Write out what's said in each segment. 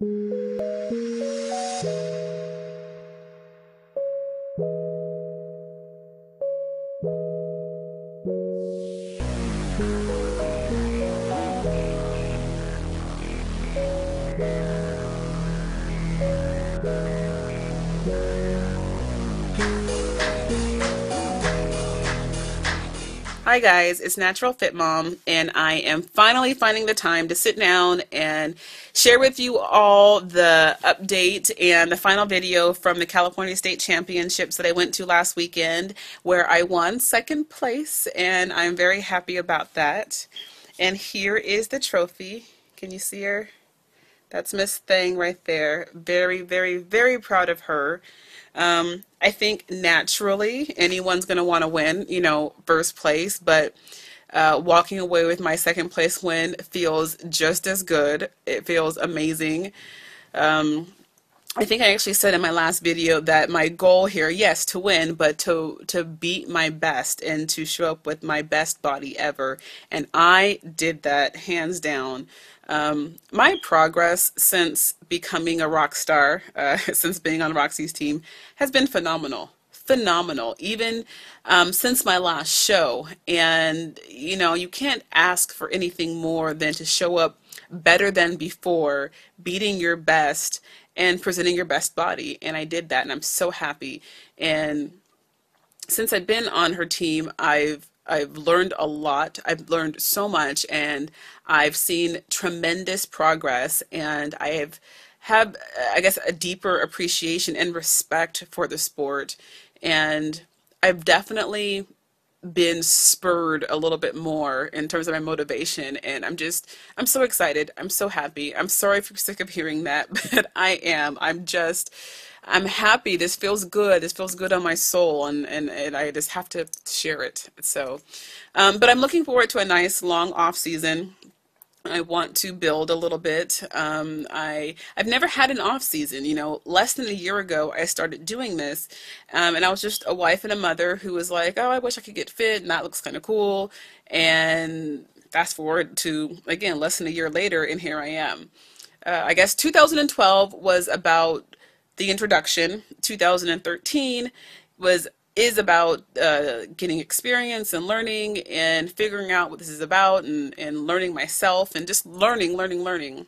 Música Hi guys, it's Natural Fit Mom, and I am finally finding the time to sit down and share with you all the update and the final video from the California State Championships that I went to last weekend, where I won second place, and I'm very happy about that. And here is the trophy. Can you see her? That's Miss Thang right there. Very, very, very proud of her. Um, I think naturally anyone's going to want to win, you know, first place, but uh, walking away with my second place win feels just as good. It feels amazing. Um, I think I actually said in my last video that my goal here, yes, to win, but to to beat my best and to show up with my best body ever. And I did that hands down. Um, my progress since becoming a rock star, uh, since being on Roxy's team, has been phenomenal. Phenomenal, even um, since my last show. And, you know, you can't ask for anything more than to show up better than before, beating your best, and presenting your best body. And I did that, and I'm so happy. And since I've been on her team, I've I've learned a lot. I've learned so much, and I've seen tremendous progress. And I have have I guess a deeper appreciation and respect for the sport. And I've definitely been spurred a little bit more in terms of my motivation and I'm just I'm so excited. I'm so happy. I'm sorry if you're sick of hearing that, but I am. I'm just I'm happy. This feels good. This feels good on my soul, and, and, and I just have to share it. So, um, but I'm looking forward to a nice long off season. I want to build a little bit. Um, I I've never had an off season. You know, less than a year ago, I started doing this, um, and I was just a wife and a mother who was like, "Oh, I wish I could get fit, and that looks kind of cool." And fast forward to again, less than a year later, and here I am. Uh, I guess 2012 was about the introduction 2013 was is about uh, getting experience and learning and figuring out what this is about and, and learning myself and just learning learning learning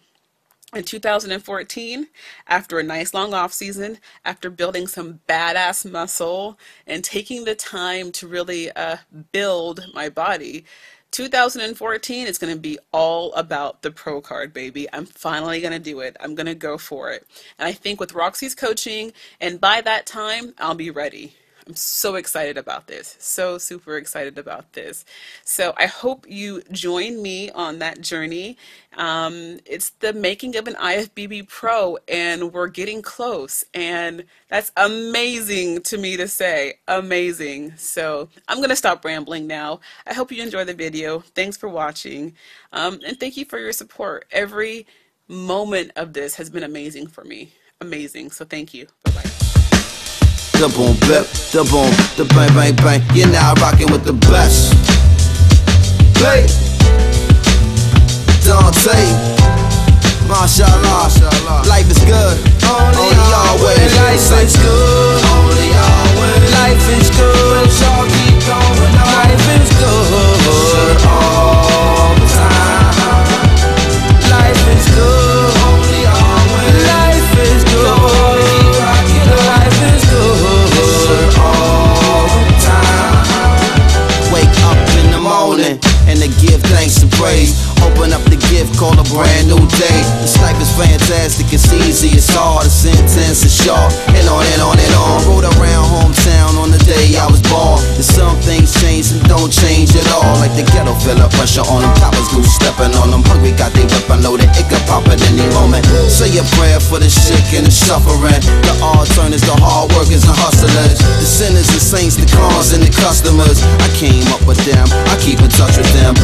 in 2014 after a nice long off season after building some badass muscle and taking the time to really uh, build my body 2014 is going to be all about the pro card, baby. I'm finally going to do it. I'm going to go for it. And I think with Roxy's coaching, and by that time, I'll be ready. I'm so excited about this. So super excited about this. So I hope you join me on that journey. Um, it's the making of an IFBB Pro, and we're getting close. And that's amazing to me to say. Amazing. So I'm going to stop rambling now. I hope you enjoy the video. Thanks for watching. Um, and thank you for your support. Every moment of this has been amazing for me. Amazing. So thank you. Bye bye the boom bip, the boom, the bang bang bang. You're now rocking with the best. Play, Dante, mashallah, life is good. Only, Only always, life is good. Only always, praise. Open up the gift called a brand new day. This life is fantastic, it's easy, it's hard, it's intense, it's short, and on and on and on. Rode around hometown on the day I was born. And some things change and don't change at all. Like the ghetto the pressure on them, coppers go stepping on them. Hungry got they weapon loaded, it could pop at any moment. Say a prayer for the sick and the suffering. The alternatives, the hard workers and hustlers. The sinners and saints, the cons and the customers. I came up with them, I keep in touch with them.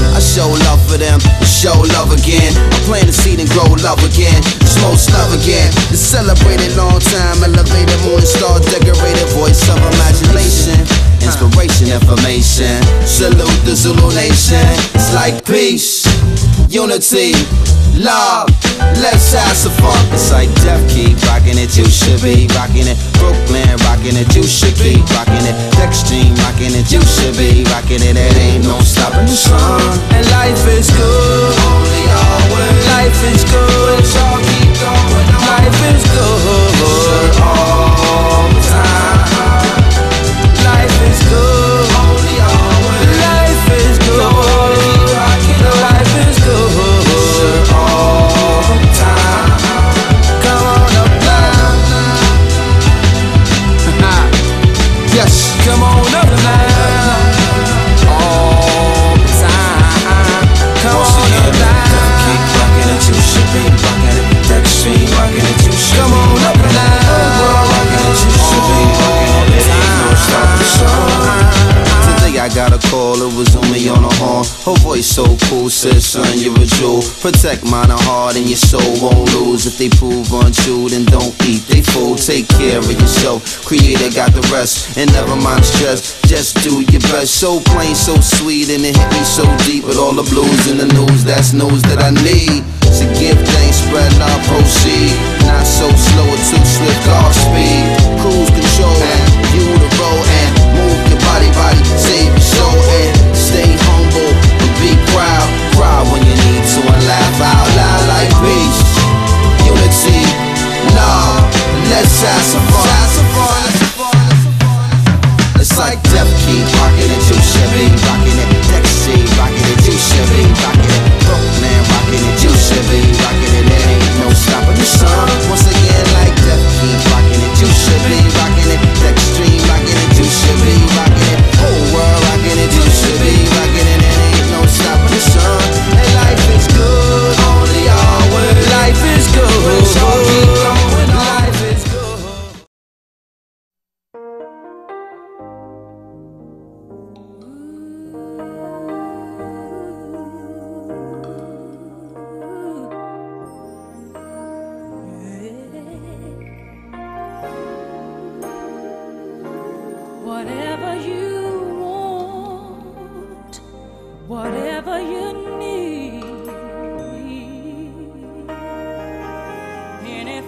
I show love for them, show love again. I plant the seed and grow love again. Smoke love again. The celebrated long time, elevated morning star, decorated voice of imagination. Inspiration, information. Salute the Zulu nation. It's like peace, unity, Love, let's have some fun. It's like Def keep rocking it, you should be rocking it. Brooklyn rocking it, you should be rocking it. Dextreme rocking it, you should be rocking it. It ain't no stopping the sun. And life is good, only always. Life is good, So cool, said son, you're a jewel. Protect mine and heart and your soul won't lose. If they prove untrue, then don't eat they fool. Take care of yourself. Creator got the rest, and never mind stress. Just do your best. So plain, so sweet, and it hit me so deep with all the blues and the news. That's news that I need. So give thanks, spread love, proceed. Not so slow or too swift, off speed. Cruise control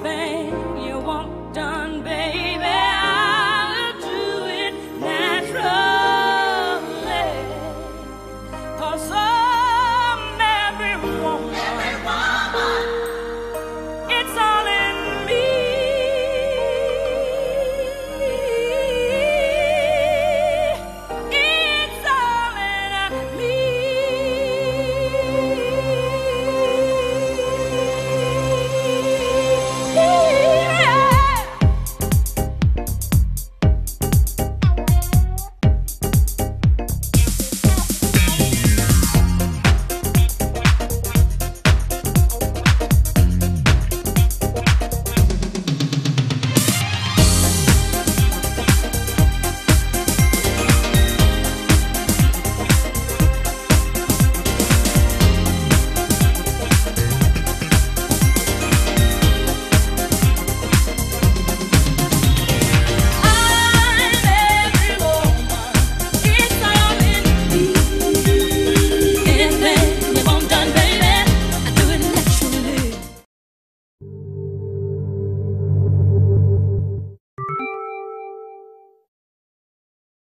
back.